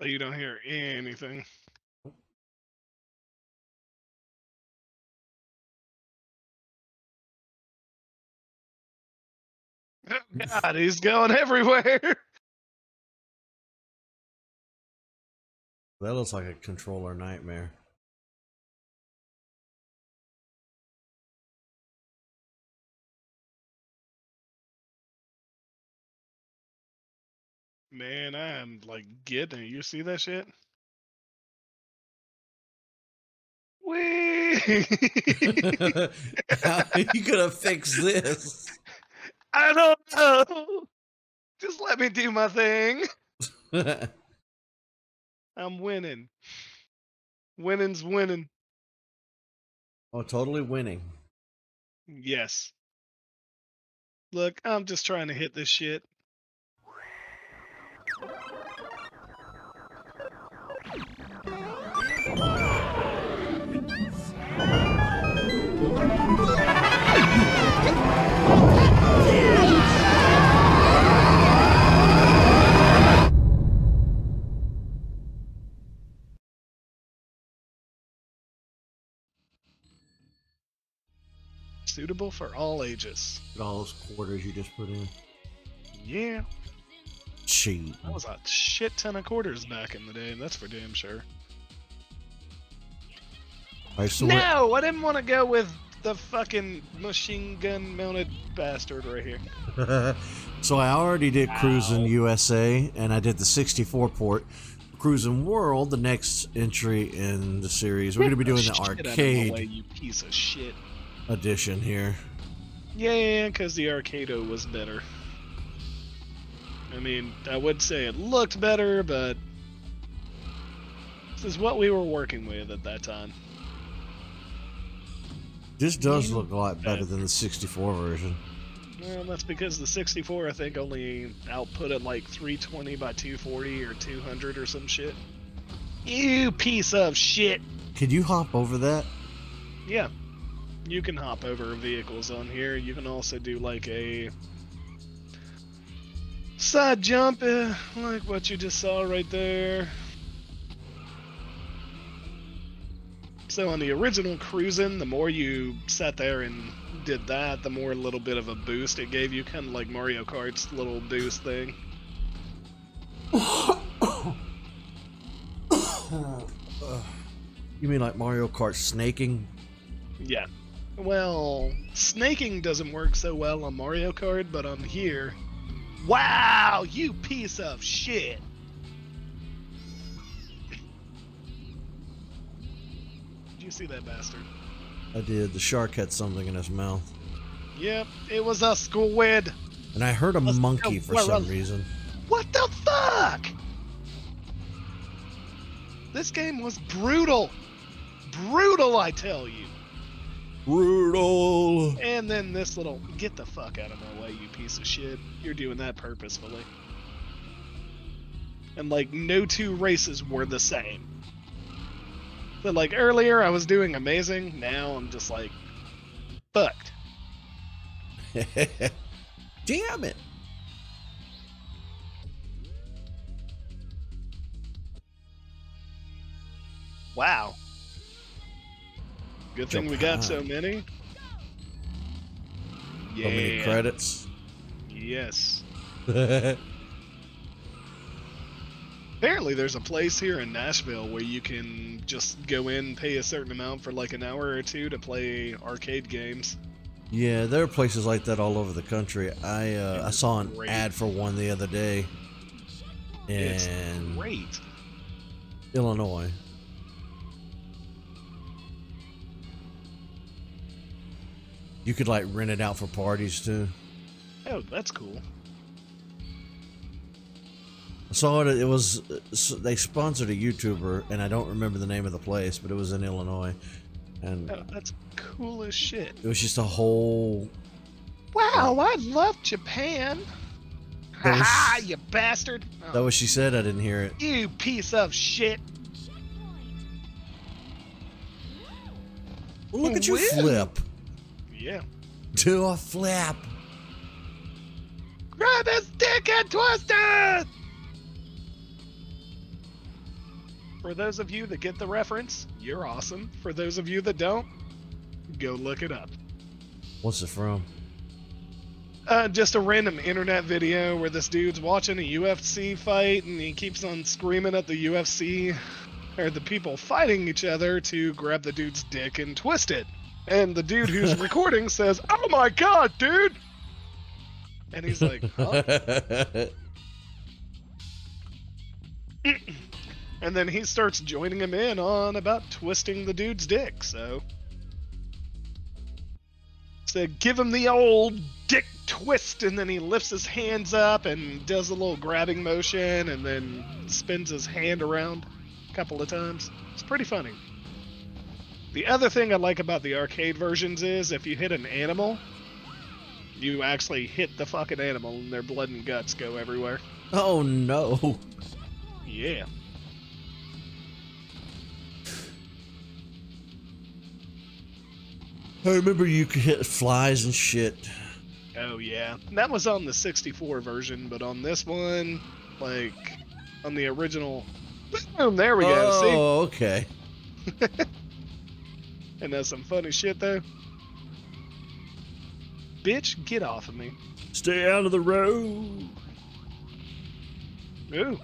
So you don't hear anything. Oh, God, he's going everywhere. That looks like a controller nightmare. Man, I am like getting it. You see that shit? Wee! How are you gonna fix this? I don't know. Just let me do my thing. I'm winning. Winning's winning. oh, totally winning. Yes. Look, I'm just trying to hit this shit. Suitable for all ages. At all those quarters you just put in. Yeah, Cheat. that was a shit ton of quarters back in the day. That's for damn sure. Alright, so what- no, I didn't want to go with the fucking machine gun mounted bastard right here. so I already did Cruis'n Ow. USA, and I did the 64 port. Cruis'n World, the next entry in the series. We're going to be doing the Shit out of way, arcade you piece of shit. edition here. Yeah, because the arcado was better. I mean, I would say it looked better, but this is what we were working with at that time. This does look a lot better than the 64 version. Well, that's because the 64, I think, only output at like 320 by 240 or 200 or some shit. You piece of shit! Could you hop over that? Yeah. You can hop over vehicles on here. You can also do like a side jump, uh, like what you just saw right there. So on the original cruising, the more you sat there and did that, the more little bit of a boost it gave you, kind of like Mario Kart's little boost thing. You mean like Mario Kart snaking? Yeah. Well, snaking doesn't work so well on Mario Kart, but on here. Wow, you piece of shit! Did you see that bastard? I did. The shark had something in his mouth. Yep, it was a squid. And I heard a Let's monkey for some reason. What the fuck? This game was brutal. Brutal, I tell you. Brutal! And then this little get the fuck out of my way, you piece of shit. You're doing that purposefully. And like no two races were the same. But like earlier I was doing amazing, now I'm just like fucked. Damn it! Good thing we got so many. So many credits. Yes. Apparently, there's a place here in Nashville where you can just go in, pay a certain amount for like an hour or two to play arcade games. yeah, there are places like that all over the country. I uh, I saw an great. ad for one the other day It's Great. Illinois. You could like rent it out for parties too. Oh, that's cool. I saw it. It was they sponsored a YouTuber, and I don't remember the name of the place, but it was in Illinois, and Oh, that's cool as shit. it was just a whole. Wow, I love Japan. Was- Ha you bastard! Oh, That was she said. I didn't hear it. you piece of shit! Look at you Win. flip. Yeah. Do a flip. Grab his dick and twist it! For those of you that get the reference, you're awesome. For those of you that don't, go look it up. What's it from? Uh, just a random internet video where this dude's watching a UFC fight and he keeps on screaming at the UFC or the people fighting each other to grab the dude's dick and twist it. And the dude who's recording says, "Oh my god, dude!" And he's like, huh? and then he starts joining him in on about twisting the dude's dick. So, said, "Give him the old dick twist," and then he lifts his hands up and does a little grabbing motion, and then spins his hand around a couple of times. It's pretty funny. The other thing I like about the arcade versions is if you hit an animal, you actually hit the fucking animal and their blood and guts go everywhere. oh no. Yeah. I remember you could hit flies and shit. Oh yeah. That was on the 64 version, but on this one, like on the original Boom, there we go. Oh, okay. See? And that's some funny shit though. Bitch, get off of me. Stay out of the road. Ooh.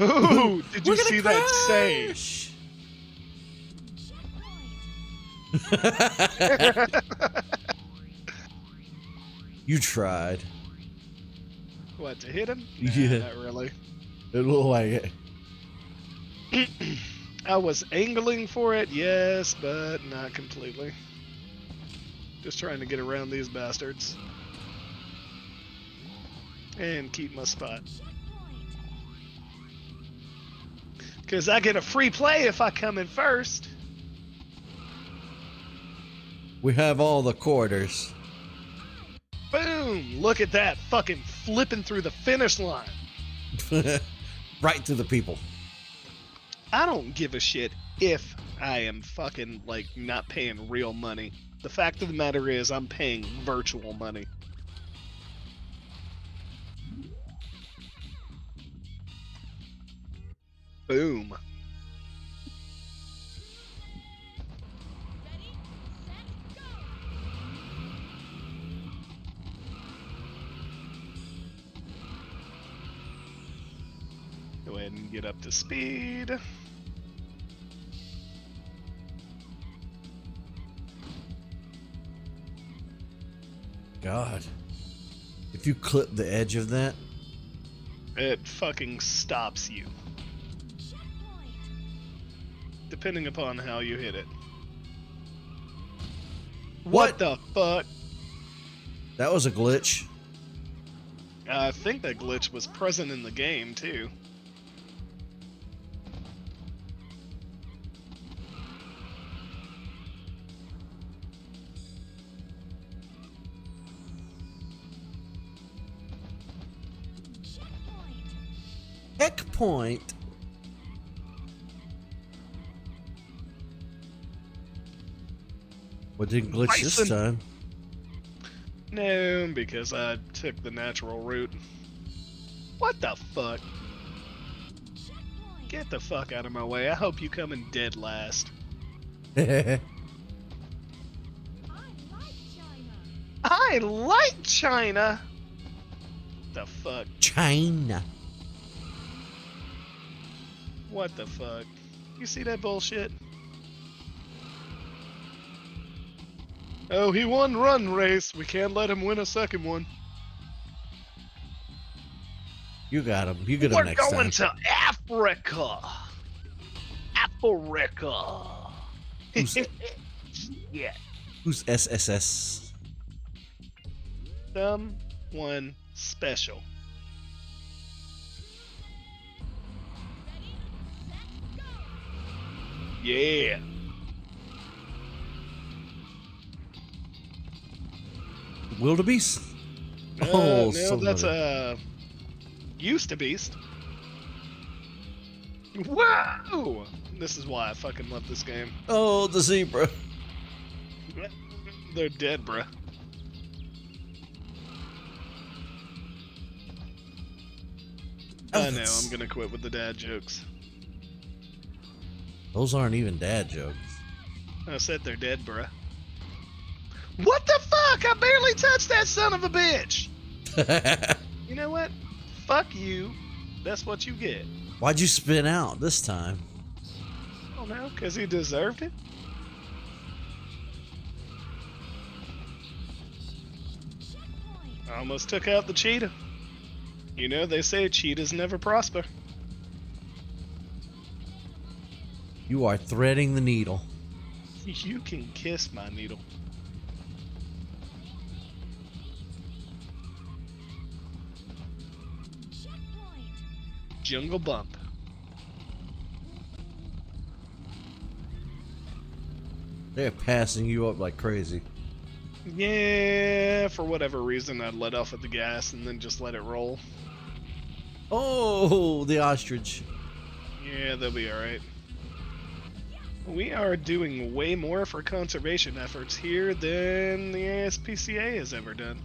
Ooh, did you We're gonna see that save? you tried. what, to hit him? Nah, Yeah. Not really. It looked like it. I was angling for it, yes, but not completely. Just trying to get around these bastards. And keep my spot. Because I get a free play if I come in first. We have all the quarters. Boom! Look at that, fucking flipping through the finish line. right to the people. I don't give a shit if I am fucking like not paying real money. The fact of the matter is I'm paying virtual money. Boom. Go ahead and get up to speed. God. If you clip the edge of that, It fucking stops you. Depending upon how you hit it. What? the fuck? that was a glitch. I think that glitch was present in the game too. Point. What didn't glitch this time? No, because I took the natural route. What the fuck? Get the fuck out of my way. I hope you come in dead last. I like China! The fuck? China. What the fuck? You see that bullshit? Oh, he won run race. We can't let him win a second one. You got him. You get him next time. We're going to Africa. Africa. Who's- yeah. Who's SSS? Someone special. Yeah. Wildebeest? Uh, Oh, no, son that's uh, used to beast. Whoa! This is why I fucking love this game. Oh, the zebra. They're dead, bruh. Oh, I know. I'm gonna quit with the dad jokes. Those aren't even dad jokes. I said they're dead, bruh. What the fuck? I barely touched that son of a bitch. You know what? Fuck you. That's what you get. Why'd you spin out this time? Oh no, because he deserved it. I almost took out the cheetah. You know, they say cheetahs never prosper. You are threading the needle. You can kiss my needle. Jungle bump. They're passing you up like crazy. Yeah, for whatever reason, I'd let off at the gas and then just let it roll. Oh, the ostrich. Yeah, they'll be alright. We are doing way more for conservation efforts here than the ASPCA has ever done.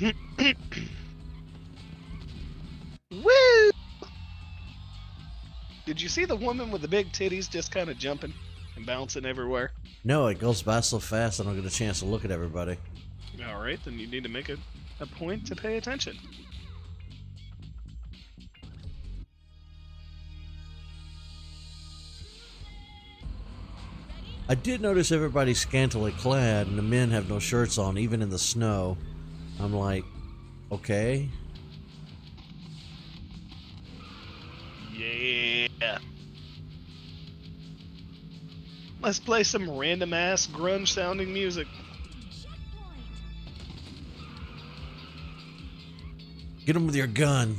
Woo! Did you see the woman with the big titties just kind of jumping and bouncing everywhere? No, it goes by so fast I don't get a chance to look at everybody. Alright, then you need to make a, a point to pay attention. I did notice everybody's scantily clad and the men have no shirts on, even in the snow. I'm like, okay. Yeah. Let's play some random ass grunge sounding music. Get him with your gun.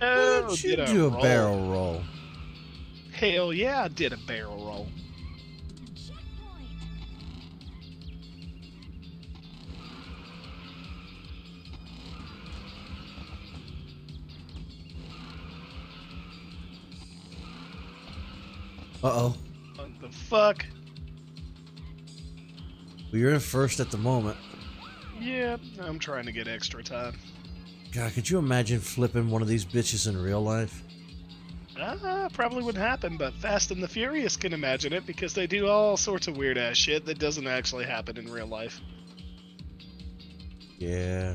Oh, Why'd you do a roll. barrel roll? Hell yeah, I did a barrel roll. Uh oh. What the fuck? Well, you're in first at the moment. Yeah, I'm trying to get extra time. God, could you imagine flipping one of these bitches in real life? Ah, probably wouldn't happen, but Fast and the Furious can imagine it because they do all sorts of weird ass shit that doesn't actually happen in real life. Yeah.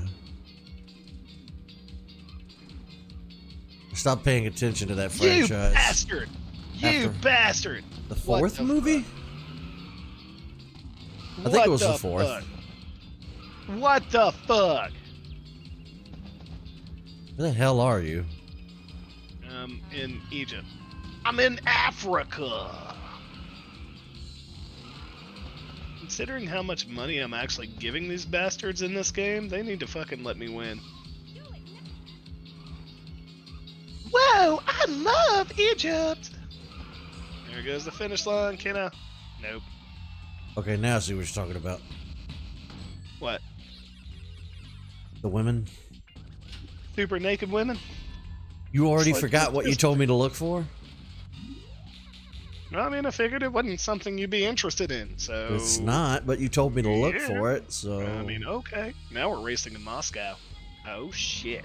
Stop paying attention to that franchise. You bastard! You After- bastard! The fourth the movie? I think What it was the fourth. fuck? What the fuck? Where the hell are you? Um, in Egypt. I'm in Africa. Considering how much money I'm actually giving these bastards in this game, they need to fucking let me win. Whoa, I love Egypt! There goes the finish line, can I? Nope. Okay, now I see what you're talking about. What? The women? Super naked women? You already like- forgot what you told me to look for? I mean, I figured it wasn't something you'd be interested in, so. It's not, but you told me to look Yeah. for it, so. I mean, okay. Now we're racing in Moscow. Oh shit.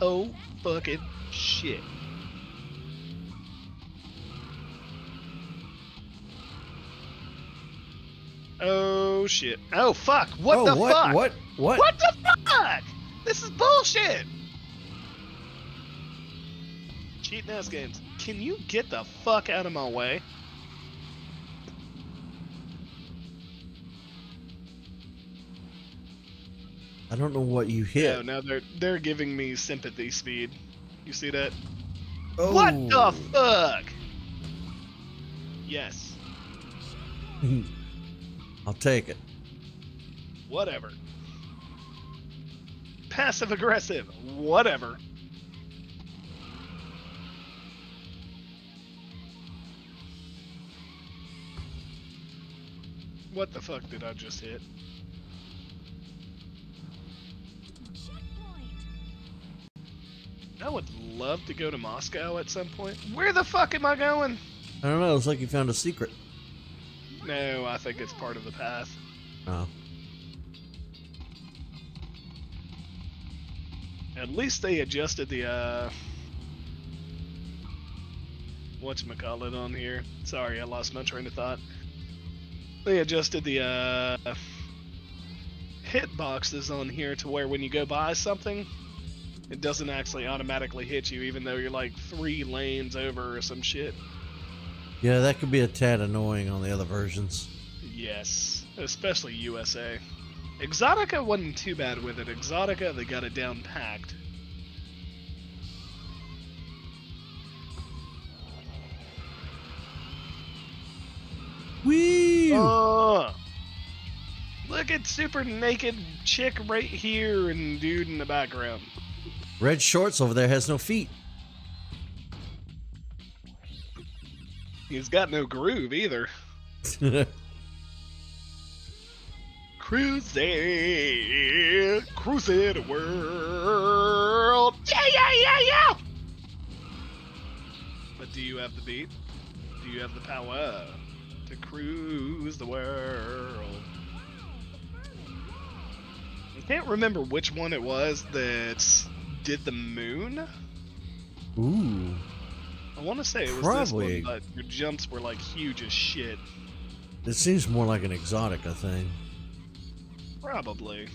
Oh fucking shit. Oh shit. Oh fuck. What oh, the what, fuck? What? What? What the fuck? This is bullshit. Cheating ass games. Can you get the fuck out of my way? I don't know what you Yeah, hit. now they're they're giving me sympathy speed. You see that? oh. What the fuck? Yes. I'll take it. Whatever. Passive aggressive. Whatever. What the fuck did I just hit? I would love to go to Moscow at some point. Where the fuck am I going? I don't know. It's like you found a secret. No, I think it's part of the path. Oh. At least they adjusted the uh whatchamacallit on here. Sorry, I lost my train of thought. They adjusted the uh, hit boxes on here to where when you go by something, it doesn't actually automatically hit you, even though you're like three lanes over or some shit. Yeah, that could be a tad annoying on the other versions. Yes, especially USA. Exotica wasn't too bad with it. Exotica, they got it down packed. Oh, look at super naked chick right here and dude in the background. Red shorts over there has no feet. He's got no groove either. Cruising the world. Yeah, yeah, yeah, yeah. But do you have the beat? Do you have the power to cruise the world? I can't remember which one it was that did the moon. Ooh. I want to say it was Probably. this one, but your jumps were like huge as shit. It seems more like an exotic, I think. Probably.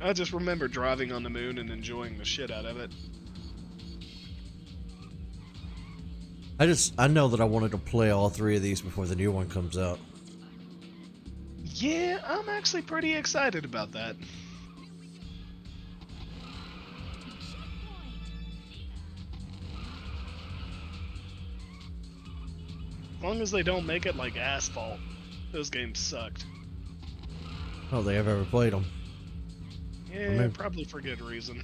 I just remember driving on the moon and enjoying the shit out of it. I just I know that I wanted to play all three of these before the new one comes out. Yeah, I'm actually pretty excited about that. As long as they don't make it like asphalt. Those games sucked. Oh, I don't think I've ever played them. Yeah, maybe- probably for good reason.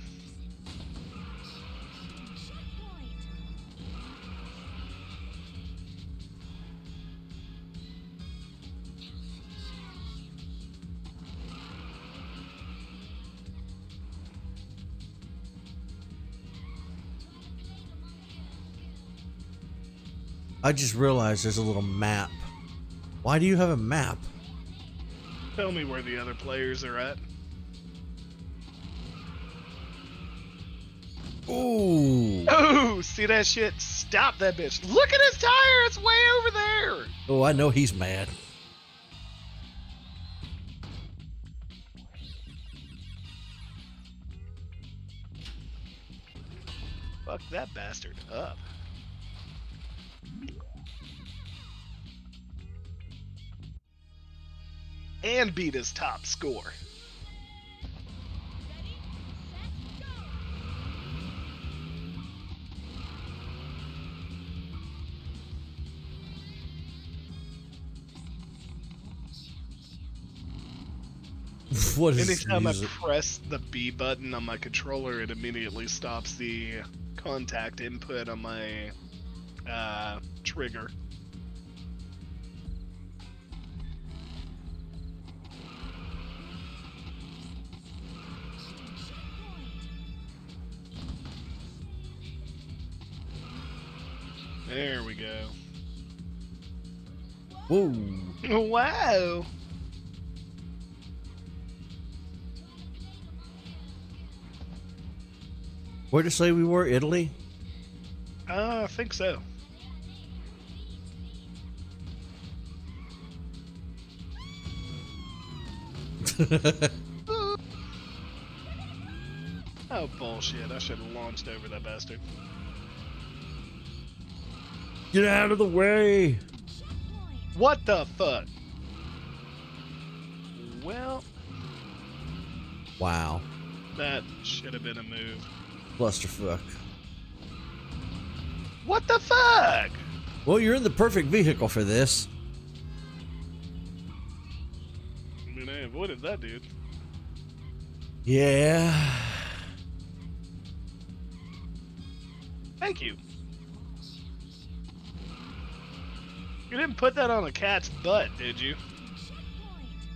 I just realized there's a little map. Why do you have a map? Tell me where the other players are at. Ooh. Oh, see that shit? Stop that bitch. Look at his tire. It's way over there. Oh, I know he's mad. Fuck that bastard up. And beat his top score. what is Anytime I press the B button on my controller, it immediately stops the contact input on my uh, trigger. There we go. Whoa. Wow. Where'd it say we were? Italy? Uh, I think so. Oh bullshit! I should have launched over that bastard. Get out of the way! What the fuck? Well, Wow. that should have been a move. Clusterfuck. What the fuck? Well, you're in the perfect vehicle for this. I mean, I avoided that dude. Yeah. Thank you. You didn't put that on a cat's butt, did you?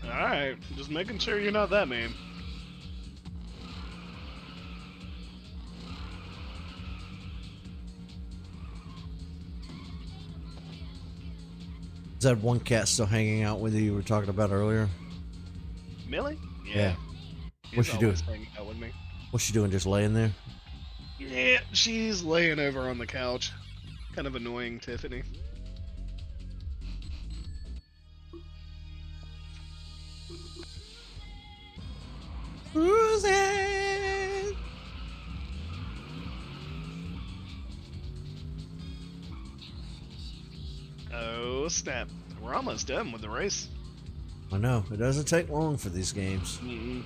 Alright, just making sure you're not that man. Is that one cat still hanging out with you you were talking about earlier? Millie? Yeah. He's What's she doing? hanging out with me. What's she doing? Just laying there? Yeah, she's laying over on the couch. Kind of annoying Tiffany. Done with the race. I know it doesn't take long for these games. Mm-mm.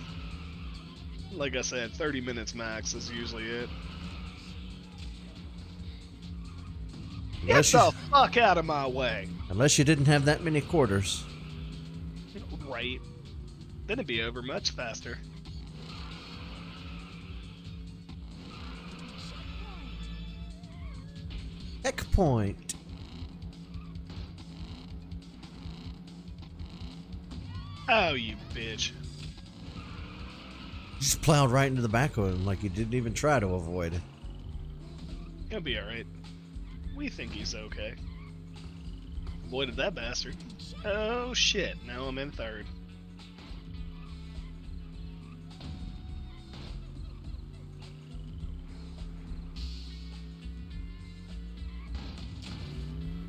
Like I said, 30 minutes max is usually it. Get Unless you, the fuck out of my way! unless you didn't have that many quarters. Right. Then it'd be over much faster. Checkpoint. Oh, you bitch. Just plowed right into the back of him like you didn't even try to avoid it. He'll be alright. We think he's okay. Avoided that bastard. Oh shit, now I'm in third.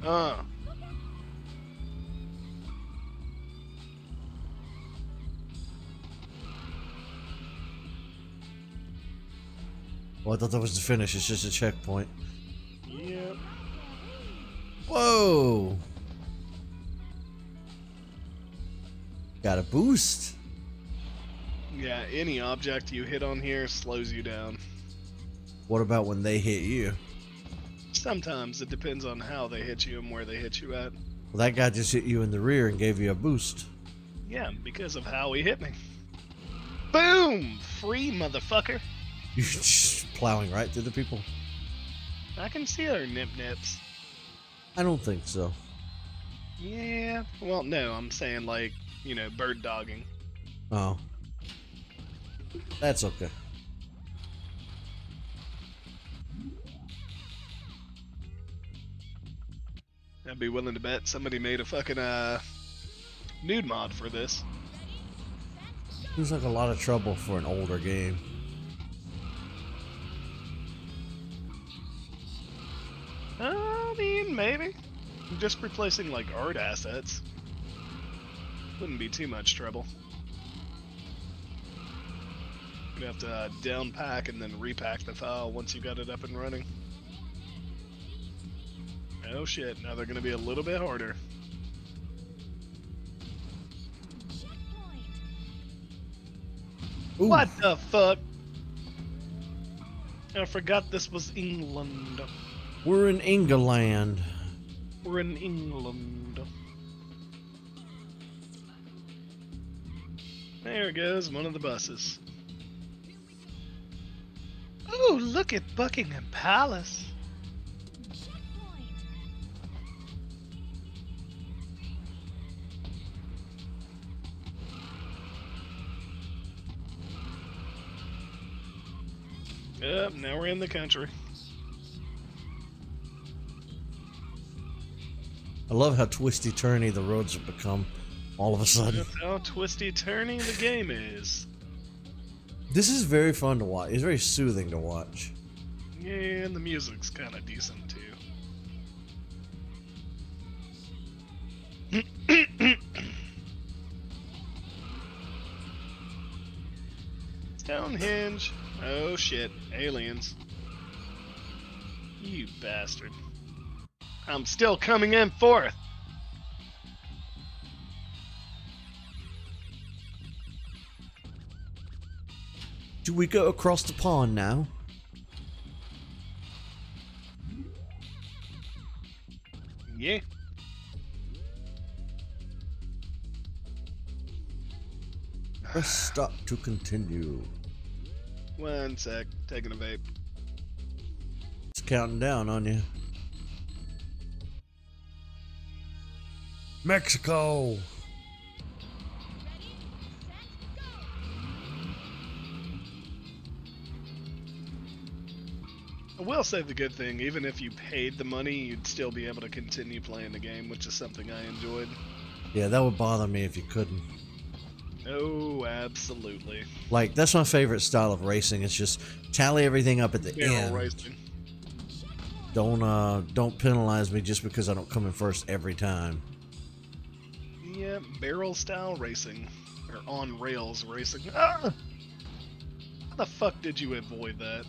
Uh. Well, I thought that was the finish. It's just a checkpoint. Yep. Whoa! Got a boost. Yeah, any object you hit on here slows you down. What about when they hit you? Sometimes it depends on how they hit you and where they hit you at. Well, that guy just hit you in the rear and gave you a boost. Yeah, because of how he hit me. Boom! Free motherfucker. Plowing right through the people. I can see their nip nips. I don't think so. Yeah. Well, no, I'm saying like, you know, bird dogging. Oh. That's okay. I'd be willing to bet somebody made a fucking uh nude mod for this. Seems like a lot of trouble for an older game. Maybe. Just replacing like art assets. Wouldn't be too much trouble. You'd have to uh, downpack and then repack the file once you got it up and running. Oh shit, now they're gonna be a little bit harder. Ooh, What the fuck? I forgot this was England. We're in England. We're in England. There goes one of the buses. Oh, look at Buckingham Palace. Yep, now we're in the country. I love how twisty turny the roads have become all of a sudden. That's how twisty turny the game is. This is very fun to watch. It's very soothing to watch. Yeah, and the music's kind of decent too. Stonehenge. Oh shit, aliens. You bastard. I'm still coming in fourth. Do we go across the pond now? Yeah. Press stop to continue. One sec, taking a vape. It's counting down on you. Mexico. I will say the good thing, even if you paid the money, you'd still be able to continue playing the game, which is something I enjoyed. Yeah, that would bother me if you couldn't. Oh, absolutely. Like that's my favorite style of racing. It's just tally everything up at the Barrel end. racing. Don't uh don't penalize me just because I don't come in first every time. Yeah, barrel style racing. Or on rails racing. Ah! How the fuck did you avoid that?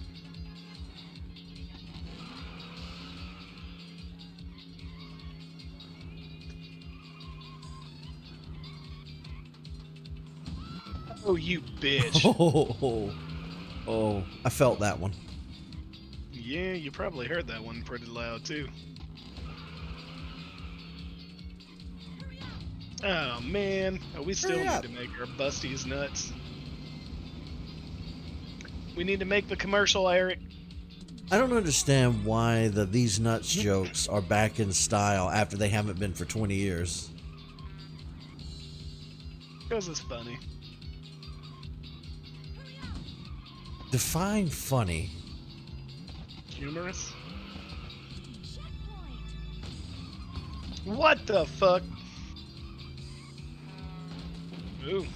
Oh, you bitch. Oh, oh, I felt that one. yeah, you probably heard that one pretty loud too. Oh man, oh, we still Hurry need up. to make our busties nuts. We need to make the commercial, Eric. I don't understand why the these nuts jokes are back in style after they haven't been for 20 years. Because it's funny. Define funny. Humorous. What the fuck? Ooh.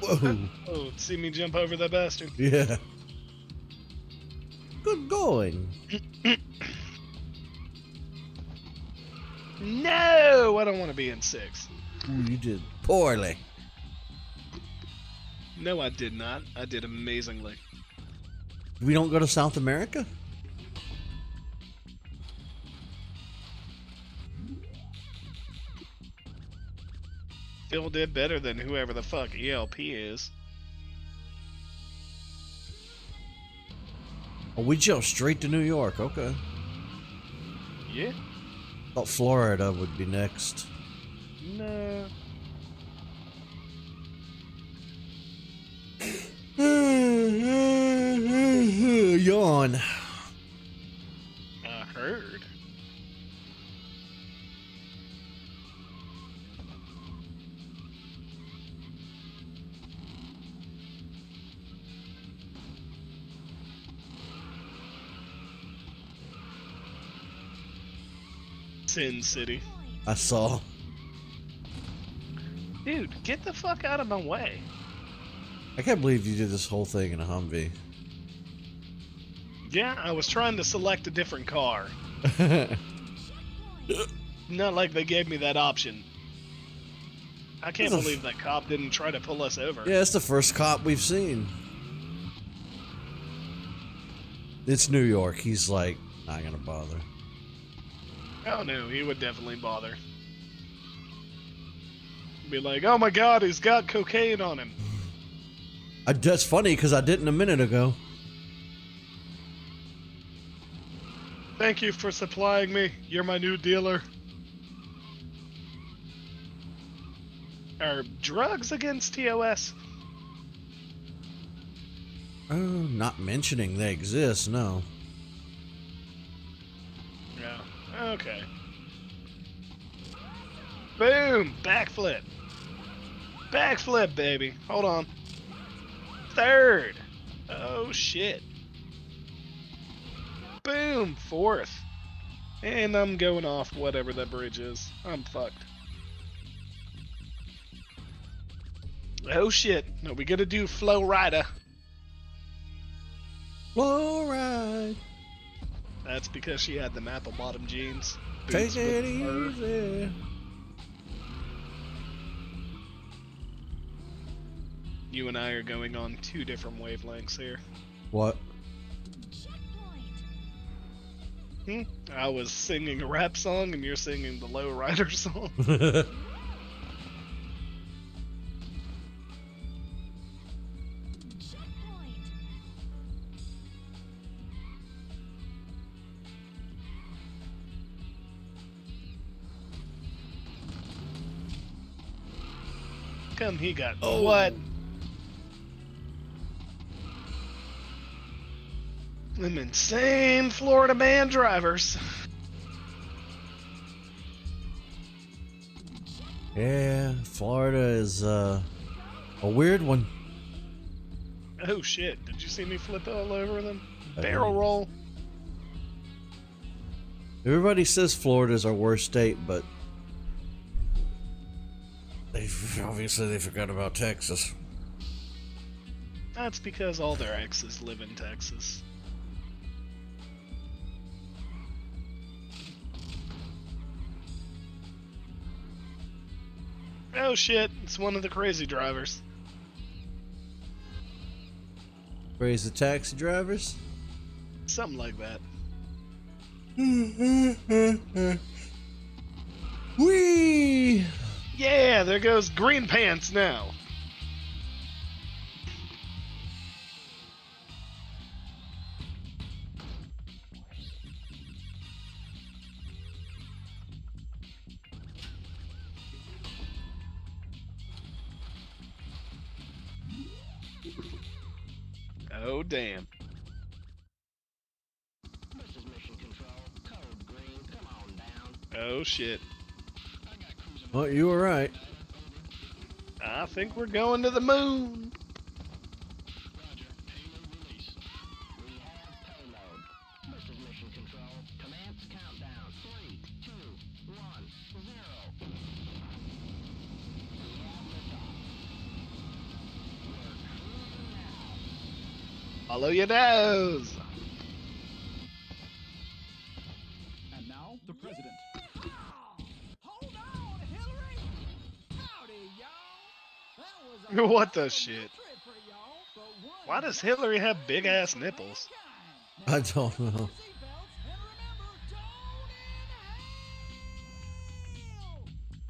Whoa. Oh, see me jump over that bastard. Yeah. Good going. No, I don't want to be in six. Ooh, you did poorly. No, I did not. I did amazingly. We don't go to South America? Phil did better than whoever the fuck ELP is. Oh, we jumped straight to New York. Okay. Yeah? Thought Florida would be next. No. Yawn. I heard. Sin City. I saw. Dude, get the fuck out of my way. I can't believe you did this whole thing in a Humvee. Yeah, I was trying to select a different car. Not like they gave me that option. I can't That's believe that cop didn't try to pull us over. yeah, it's the first cop we've seen. It's New York. He's like, not gonna bother. Oh no, he would definitely bother. Be like, oh my god, he's got cocaine on him. I, that's funny because I didn't a minute ago. Thank you for supplying me. You're my new dealer. Are drugs against TOS? Uh, not mentioning they exist, no. Okay. Boom! Backflip. Backflip, baby. Hold on. Third. Oh shit. Boom! Fourth. And I'm going off whatever that bridge is. I'm fucked. Oh shit. No, we gotta do Flo Rida. Alright. That's because she had them apple bottom jeans. Take it easy. You and I are going on two different wavelengths here. What? Hmm? I was singing a rap song and you're singing the Low Rider song. Come, he got Oh. what? Them insane Florida man drivers. yeah, Florida is uh, a weird one. Oh shit! Did you see me flip all over them? I Barrel didn't. roll. Everybody says Florida's our worst state, but they obviously they forgot about Texas. That's because all their exes live in Texas. Oh shit, it's one of the crazy drivers. The taxi drivers. Something like that. Wee! Yeah, there goes Green Pants now. Oh, damn. Oh, shit. Oh, you were right. I think we're going to the moon. Follow your nose. What the shit? trip for y'all, but one Why does Hillary have big ass nipples? I don't know. Seatbelts, and remember,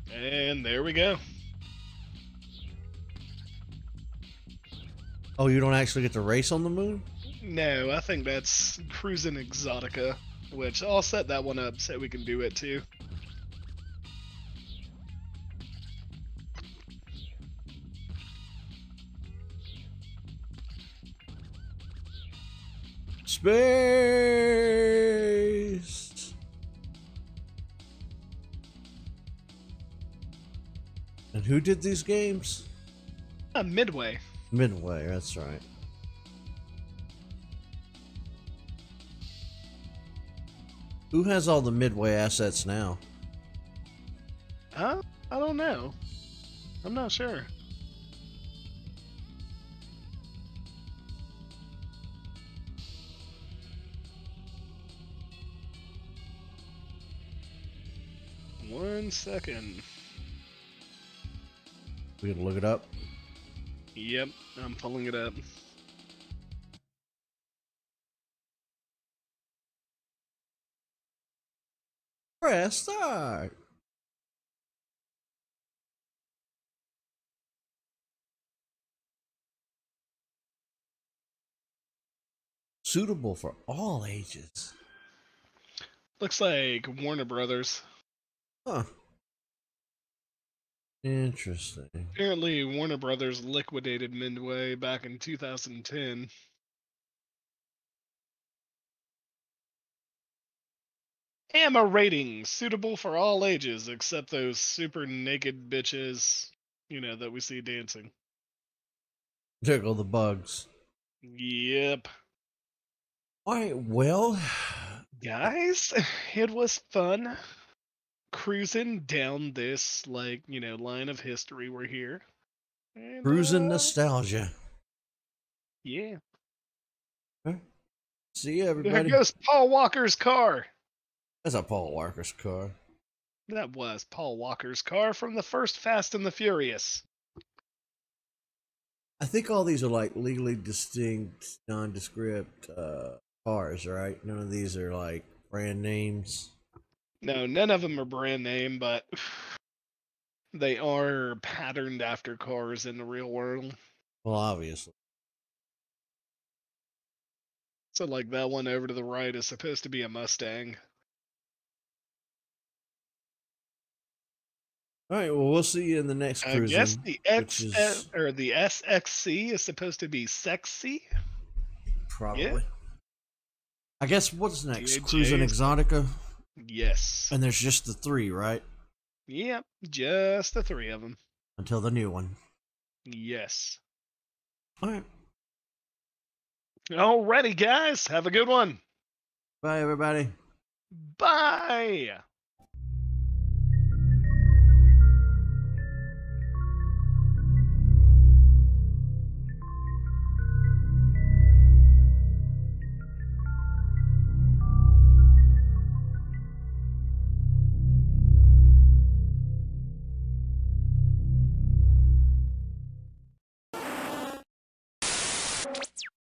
don't inhale! And there we go. Oh, you don't actually get to race on the moon? No, I think that's Cruis'n Exotica, which I'll set that one up so we can do it too. Space. And who did these games? Uh, Midway. Midway, that's right. Who has all the Midway assets now? Huh? I don't know. I'm not sure. Second. We can look it up. Yep, I'm pulling it up. Press start. Suitable for all ages. Looks like Warner Brothers. Huh. Interesting. Apparently, Warner Brothers liquidated Midway back in 2010. AMA rating suitable for all ages except those super naked bitches, you know, that we see dancing. Go the bugs. Yep. Alright, well, Guys, it was fun cruising down this, like, you know, line of history we're here. And, cruising uh, nostalgia. Yeah. See ya, There everybody. goes Paul Walker's car. That's a Paul Walker's car. That was Paul Walker's car from the first Fast and the Furious. I think all these are like legally distinct, nondescript uh, cars, right? None of these are like brand names. No, none of them are brand name, but they are patterned after cars in the real world. Well, obviously. So, like that one over to the right is supposed to be a Mustang. All right, well, we'll see you in the next I cruising. guess the X uh, is- or the SXC is supposed to be sexy. Probably. I guess what's next? DHAs. Cruis'n Exotica? Yes. And there's just the three, right? Yep, just the three of them. Until the new one. Yes. All right. Alrighty, guys. Have a good one. Bye, everybody. Bye.